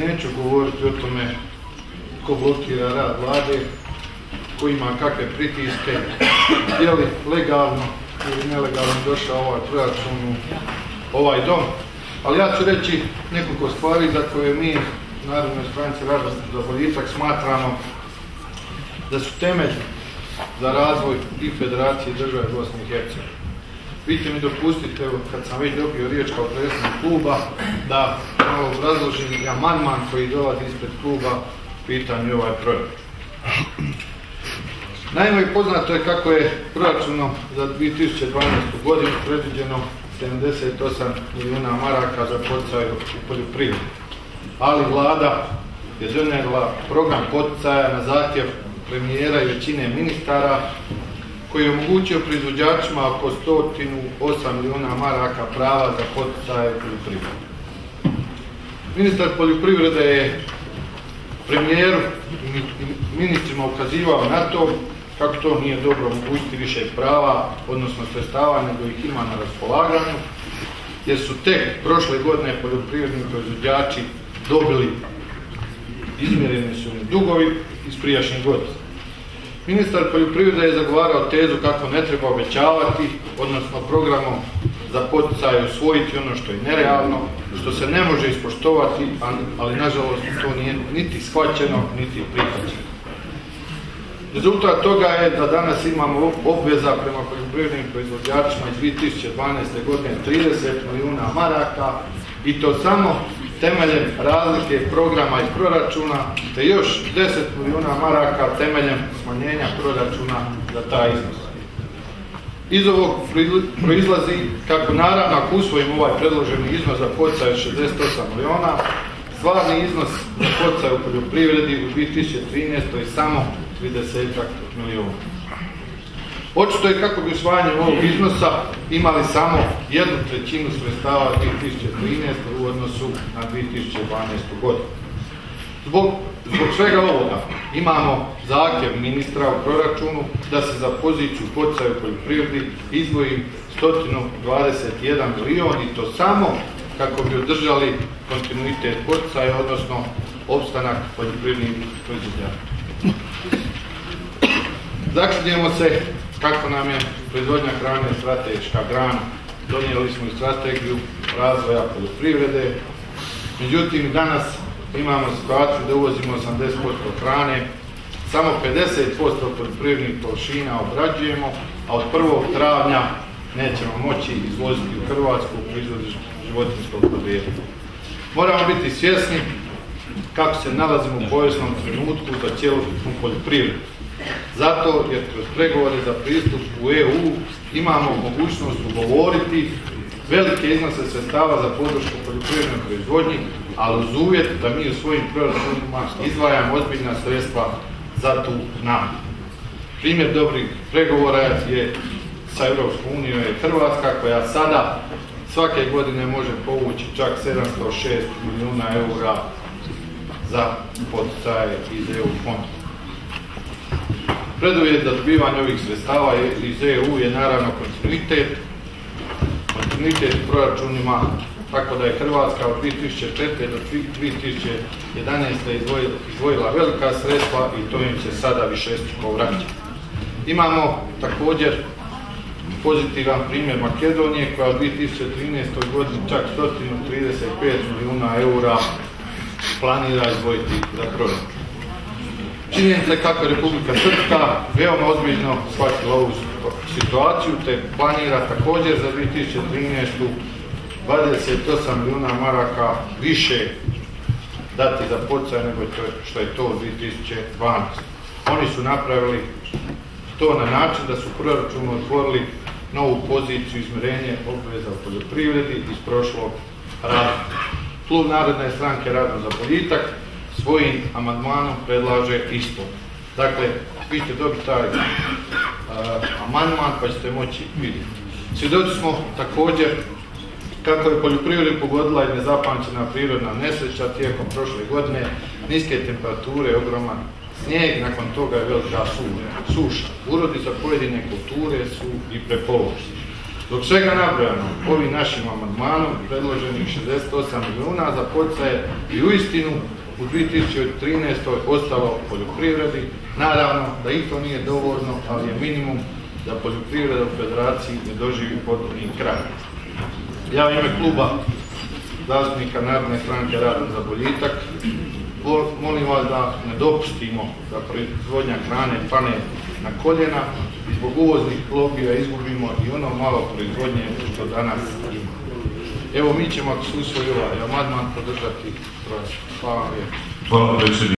neću govoriti o tome ko blokira rad vlade, ko ima kakve pritiske, je li legalno ili nelegalno došao ovaj proračun u ovaj dom. Ali ja ću reći nekoliko stvari za koje mi Narodnoj stranici Rada za boljitak smatramo da su temelj za razvoj i federacije države Bosne i Hercegovine. Vidite mi dopustite, evo, kad sam već dobio riječ kao predsjednik kluba, da malo obrazložim amandman koji dolazi ispred kluba pitanju ovaj projekt. Naime, poznato je kako je proračunom za 2012. godinu predviđeno 78 milijuna maraka za poticaj u poljoprivredu. Ali vlada je donijela program poticaja na zahtjev premijera i većine ministara koji je omogućio proizvođačima oko 108 milijuna maraka prava za poticaje u poljoprivredu. Ministar poljoprivrede je premijeru i ministrima ukazivao na to kako to nije dobro omogućiti više prava, odnosno sredstava, nego ih ima na raspolaganju, jer su tek prošle godine poljoprivredni proizvođači dobili izmjereni su dugovi iz prijašnjih godina. Ministar poljoprivrede je zagovarao tezu kako ne treba obećavati, odnosno programom za poticaj usvojiti ono što je nerealno, što se ne može ispoštovati, ali nažalost to nije niti shvaćeno, niti prihvaćeno. Rezultat toga je da danas imamo obveza prema poljoprivrednim proizvođačima iz 2012. godine 30 milijuna maraka i to samo temeljem razlike programa iz proračuna te još 10 milijuna maraka temeljem smanjenja proračuna za taj iznos. Iz ovog proizlazi kako naravno ako usvojimo ovaj predloženi iznos za poticaj 68 milijuna, stvarni iznos za poticaj u poljoprivredi u 2013. je samo 30 milijuna. Očito je kako bi usvajanjem ovog iznosa imali samo jednu trećinu sredstava 2013. u odnosu na 2012. godinu. Zbog, zbog svega ovoga imamo zahtjev ministra u proračunu da se za poziciju poticaja u poljoprivredi izdvoji 121 milijon i to samo kako bi održali kontinuitet poticaja, odnosno opstanak poljoprivrednih proizvođača. Zaklinjemo se kako nam je proizvodnja hrane strateška grana. Donijeli smo i strategiju razvoja poljoprivrede. Međutim, danas imamo situaciju da uvozimo 80% hrane, samo 50% poljoprivrednih površina obrađujemo, a od 1. travnja nećemo moći izvoziti u Hrvatsku proizvodi životinskog podrijela. Moramo biti svjesni kako se nalazimo u povijesnom trenutku za cjelokupnu poljoprivredu. Zato jer kroz pregovore za pristup u EU imamo mogućnost ugovoriti velike iznose sredstava za podršku poljoprivrednoj proizvodnji, ali uz uvjet da mi u svojim proračunima izdvajamo ozbiljna sredstva za tu namjeru. Primjer dobrih pregovora je sa Europskom unijom je Hrvatska koja sada svake godine može povući čak 706 milijuna eura za poticaje iz EU fonda. Preduvjet za dobivanje ovih sredstava iz EU je naravno kontinuitet, kontinuitet proračunima, tako da je Hrvatska od 2004. do 2011. izdvojila velika sredstva i to im se sada višestruko vraća. Imamo također pozitivan primjer Makedonije koja u 2013. godini čak 135 milijuna eura planira izdvojiti za proračun. Činjenica je kako Republika Srpska veoma ozbiljno shvatila ovu situaciju te planira također za 2013. 28 milijuna maraka više dati za poticaj nego što je to u 2012. Oni su napravili to na način da su proračunu otvorili novu poziciju izmjerenje obveza u poljoprivredi iz prošlog rada. Klub Narodne stranke Radno za boljitak svojim amandmanom predlaže isto. Dakle, vi ćete dobiti taj amandman pa ćete moći vidjeti. Svjedoci smo također kako je poljoprivredu pogodila i nezapamćena prirodna nesreća tijekom prošle godine, niske temperature, ogroman snijeg, nakon toga je velika suša. Urodi za pojedine kulture su i prepoloženi. Zbog svega nabrojano, ovim našim amandmanom predloženih 68 milijuna za poticaje i uistinu u 2013. ostalo u poljoprivredi. Naravno da i to nije dovoljno, ali je minimum da poljoprivreda u federaciji ne doživi potpuni kraj. Ja u ime kluba zastupnika Narodne stranke radim za boljitak. Molim vas da ne dopustimo da proizvodnja hrane pane na koljena i zbog uvoznih lobija izgubimo i ono malo proizvodnje što danas ima. Evo mi ćemo ako se usvoji ovaj amandman podržati proračun. Hvala vam lijepo.